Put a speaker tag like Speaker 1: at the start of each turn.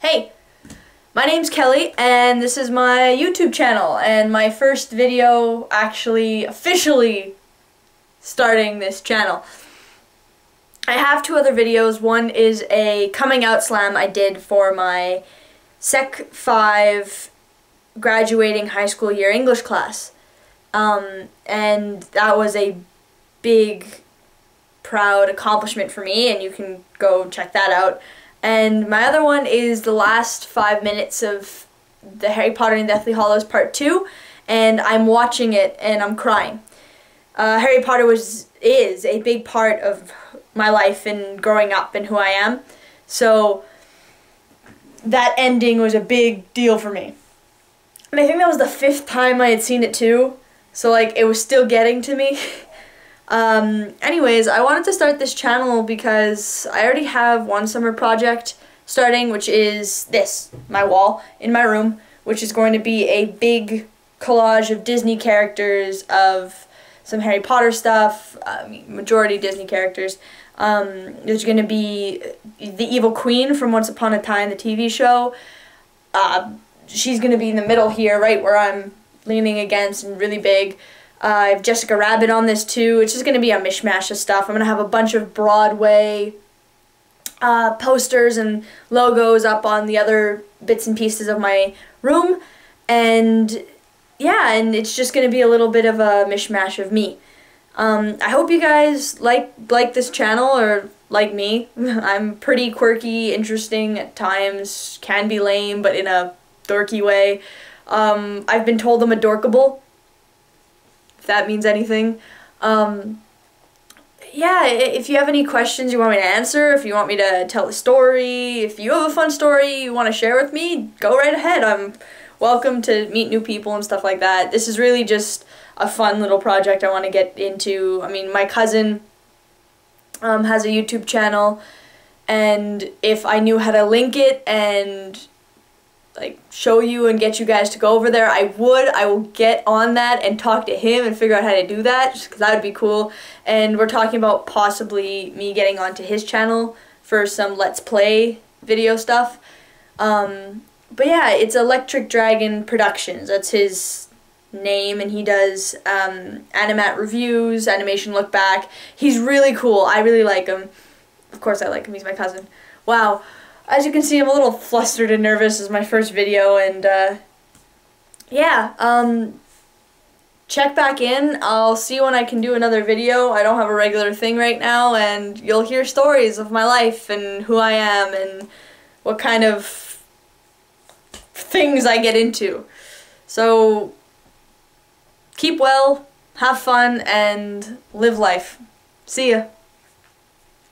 Speaker 1: Hey, my name's Kelly and this is my YouTube channel and my first video actually officially starting this channel. I have two other videos. One is a coming out slam I did for my Sec 5 graduating high school year English class. Um, and that was a big, proud accomplishment for me and you can go check that out. And my other one is the last five minutes of the Harry Potter and the Deathly Hallows Part 2, and I'm watching it and I'm crying. Uh, Harry Potter was is a big part of my life and growing up and who I am, so that ending was a big deal for me. And I think that was the fifth time I had seen it too, so like it was still getting to me. Um, anyways, I wanted to start this channel because I already have one summer project starting, which is this, my wall in my room, which is going to be a big collage of Disney characters, of some Harry Potter stuff, majority Disney characters. Um, there's going to be the Evil Queen from Once Upon a Time, the TV show. Uh, she's going to be in the middle here, right where I'm leaning against and really big. Uh, I have Jessica Rabbit on this too. It's just going to be a mishmash of stuff. I'm going to have a bunch of Broadway uh, posters and logos up on the other bits and pieces of my room. And yeah, and it's just going to be a little bit of a mishmash of me. Um, I hope you guys like like this channel or like me. I'm pretty quirky, interesting at times, can be lame, but in a dorky way. Um, I've been told I'm adorkable that means anything. Um, yeah, if you have any questions you want me to answer, if you want me to tell a story, if you have a fun story you want to share with me, go right ahead. I'm welcome to meet new people and stuff like that. This is really just a fun little project I want to get into. I mean, my cousin um, has a YouTube channel, and if I knew how to link it and like show you and get you guys to go over there, I would. I will get on that and talk to him and figure out how to do that because that would be cool. And we're talking about possibly me getting onto his channel for some Let's Play video stuff. Um, but yeah, it's Electric Dragon Productions. That's his name and he does um, animat reviews, animation look back. He's really cool. I really like him. Of course I like him. He's my cousin. Wow as you can see, I'm a little flustered and nervous. This is my first video, and uh, yeah, um, check back in. I'll see when I can do another video. I don't have a regular thing right now, and you'll hear stories of my life and who I am and what kind of things I get into. So, keep well, have fun, and live life. See ya.